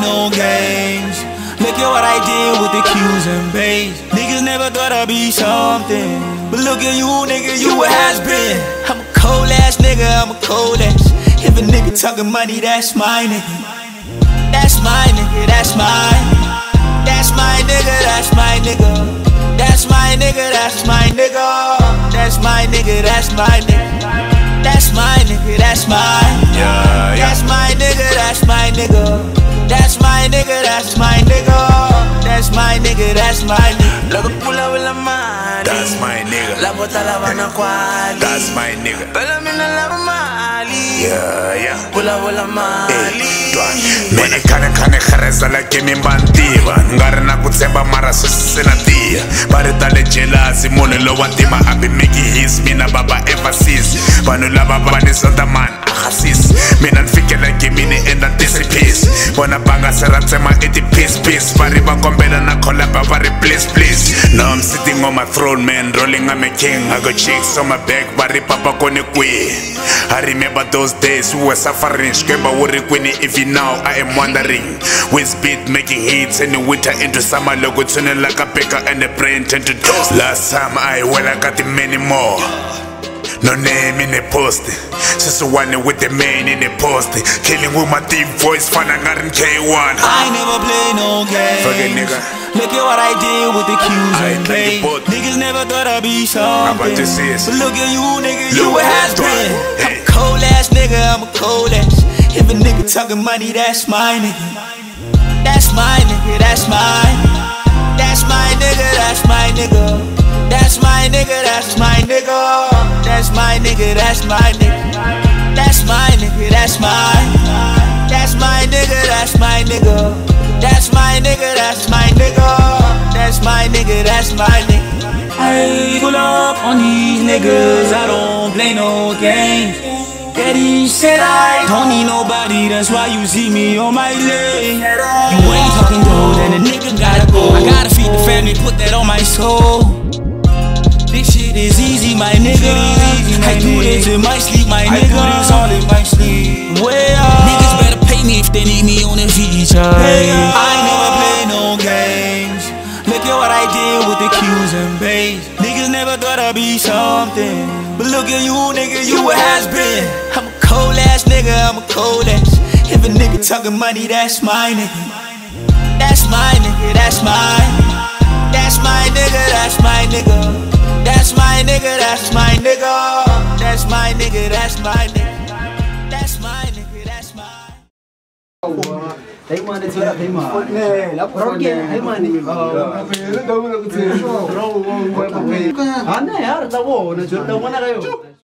no games. Look at what I did with the Q's and bays. Niggas never thought I'd be something. But look at you, nigga, you a has been. I'm a cold ass nigga, I'm a cold ass. If a nigga talking money, that's my nigga. That's my nigga, that's mine. That's my nigga, that's my nigga. That's my nigga, that's my nigga. That's my nigga, that's my nigga. That's my nigga, that's mine. Yeah, yeah. That's my nigga, that's my nigga. That's my nigga, that's my nigga. That's my nigga, that's my nigga. Loco pula la mali That's my nigga. La bota la van a kwali That's my nigga. Pero mina la mali Yeah, yeah. Pula la mali mene khane khane kharezela ke mimbantiva nga ri na ku tshemba mara sweswi se na tiya va ri tale jelasi munhu lowa ntima a be making his mina baba emphasis vanhu lava va ni sonta man ahasisi mina ni fikela gemini endla tisipisi vona va nga se ra tsema i ti-peace va ri va kombela na collaba va ri please please. Now i'm sitting on my throne man. Rolling i'm a king. I got chicks on my back va ri papa kone kwihi i remember those days we were suffering. Xikwemba wu ri kwini you now i am wondering. With beat making hits in the winter into summer loko tshunelaka beka and the brain tend to toast. Last time i wela ka ti-many more. No name in the post. Just one with the man in the post. Killing with my deep voice, fun I got in K1. I never play no games. Fuck it, nigga. Look at what I did with the Q's I and play. Niggas never thought I'd be something. about say it. But look at you, nigga, you a has been that. I'm a cold ass nigga, I'm a cold ass. If a nigga talking money, that's my nigga. That's my nigga, that's mine. That's my nigga, that's my nigga. That's my nigga, that's my nigga. That's my nigga, that's my nigga. That's my nigga, that's mine. That's my nigga, that's my nigga. That's my nigga, that's my nigga. That's my nigga, that's my nigga. I pull up on these niggas, I don't play no games. Daddy said I don't need nobody, that's why you see me on my lane. You ain't talking dough, then a nigga gotta go. I gotta feed the family, put that on my soul. This shit is easy, my nigga. I do this in my sleep, my nigga. Feature. I never play no games. Look at what I did with the Q's and bays. Niggas never thought I'd be something. But look at you, nigga, you a has been. I'm a cold ass nigga, I'm a cold ass. If a nigga talking money, that's my nigga. That's my nigga, that's mine. That's my nigga, that's my nigga. That's my nigga, that's my nigga. That's my nigga, that's my nigga. That's my nigga, that's mine. daimane tswera daimaneaana yari ta vona tswera ta vona ka yona